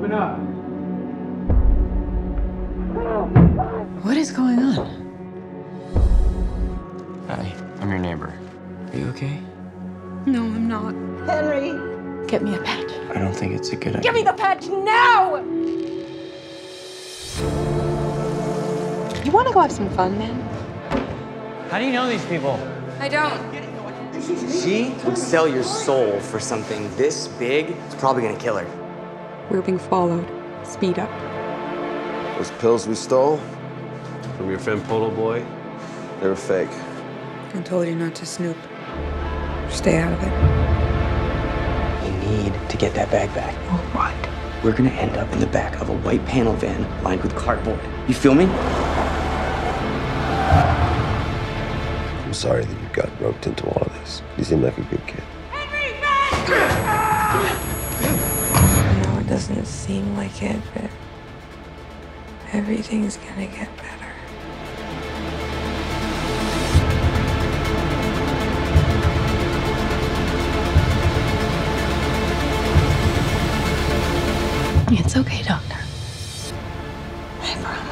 Open up. What is going on? Hi, I'm your neighbor. Are you okay? No, I'm not. Henry! Get me a patch. I don't think it's a good idea. Give me the patch now! You want to go have some fun, man? How do you know these people? I don't. She would sell your soul for something this big. It's probably going to kill her. We're being followed. Speed up. Those pills we stole from your friend Polo Boy, they were fake. I told you not to snoop. Stay out of it. We need to get that bag back. Or what? We're gonna end up in the back of a white panel van lined with cardboard. You feel me? I'm sorry that you got roped into all of this. You seem like a good kid. doesn't seem like it, but everything's gonna get better. It's okay, Doctor. I promise.